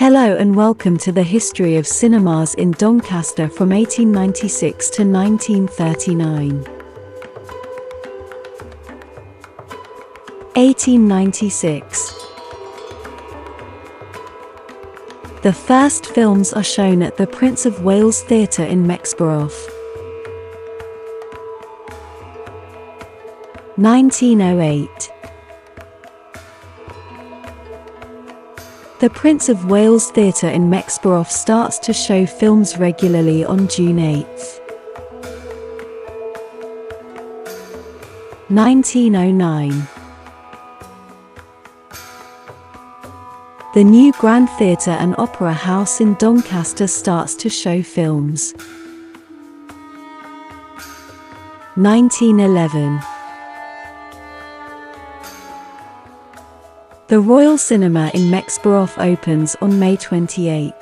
Hello and welcome to the history of cinemas in Doncaster from 1896 to 1939. 1896 The first films are shown at the Prince of Wales Theatre in Mexborough. 1908 The Prince of Wales Theatre in Mexborough starts to show films regularly on June 8. 1909 The new Grand Theatre and Opera House in Doncaster starts to show films. 1911 The Royal Cinema in Mexborough opens on May 28.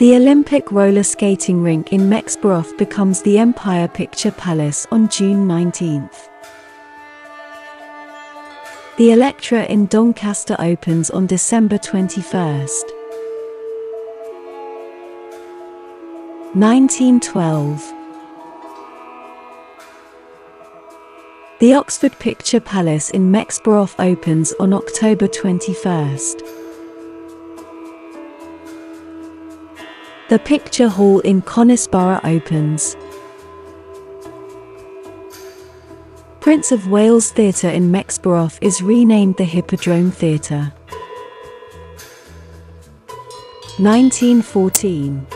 The Olympic roller skating rink in Mexborough becomes the Empire Picture Palace on June 19. The Electra in Doncaster opens on December 21. 1912 The Oxford Picture Palace in Mexborough opens on October 21st. The Picture Hall in Conisborough opens. Prince of Wales Theatre in Mexborough is renamed the Hippodrome Theatre. 1914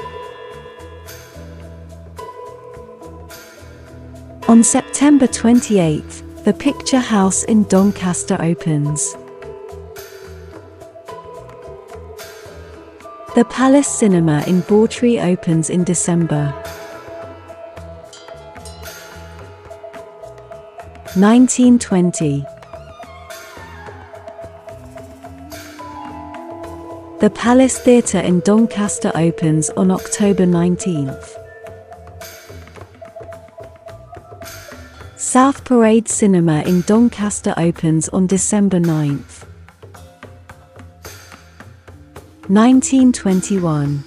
On September 28, the Picture House in Doncaster opens. The Palace Cinema in Bawtry opens in December. 1920 The Palace Theatre in Doncaster opens on October 19th. South Parade Cinema in Doncaster opens on December 9th. 1921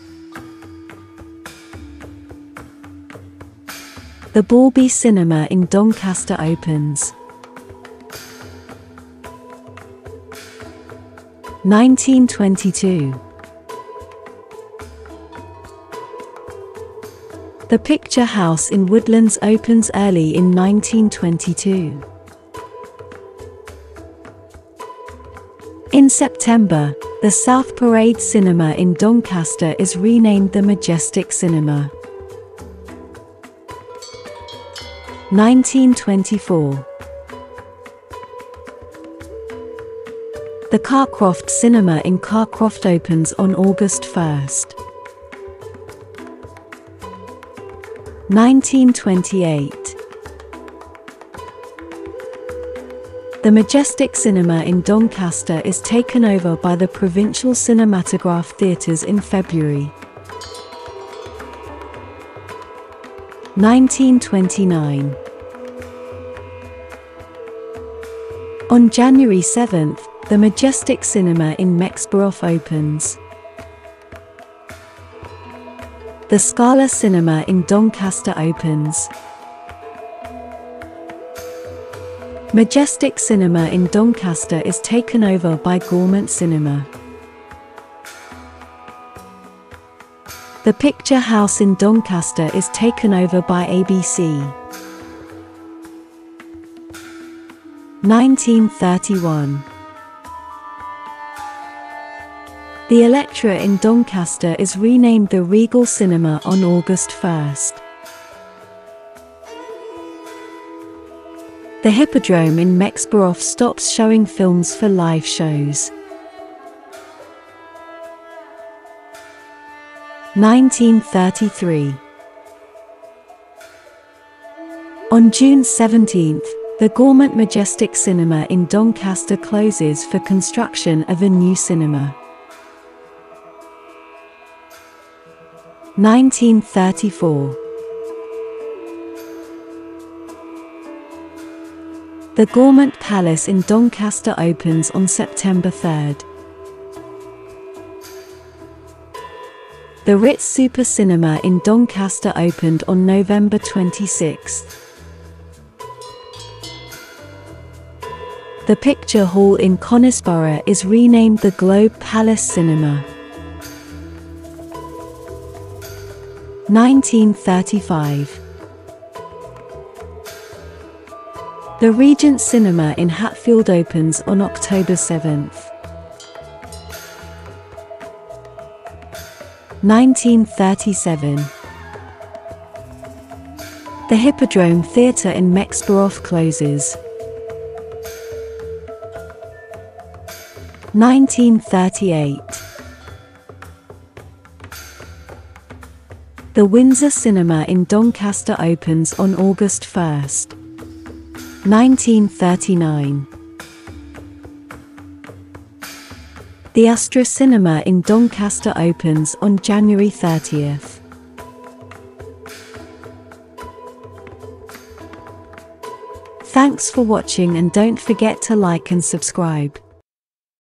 The Balby Cinema in Doncaster opens. 1922 The Picture House in Woodlands opens early in 1922. In September, the South Parade Cinema in Doncaster is renamed the Majestic Cinema. 1924 The Carcroft Cinema in Carcroft opens on August 1st. 1928 The Majestic Cinema in Doncaster is taken over by the Provincial Cinematograph Theatres in February. 1929 On January 7th, the Majestic Cinema in Mexborough opens. The Scala Cinema in Doncaster opens. Majestic Cinema in Doncaster is taken over by Gaumont Cinema. The Picture House in Doncaster is taken over by ABC. 1931 The Electra in Doncaster is renamed the Regal Cinema on August 1st. The Hippodrome in Mexborough stops showing films for live shows. 1933 On June 17th, the Gaumont Majestic Cinema in Doncaster closes for construction of a new cinema. 1934 The Gaumont Palace in Doncaster opens on September 3rd. The Ritz Super Cinema in Doncaster opened on November 26th. The Picture Hall in Conisbrough is renamed the Globe Palace Cinema. 1935 The Regent Cinema in Hatfield opens on October 7th. 1937 The Hippodrome Theatre in Mexborough closes. 1938 The Windsor Cinema in Doncaster opens on August 1st. 1939 The Astra Cinema in Doncaster opens on January 30th. Thanks for watching and don't forget to like and subscribe.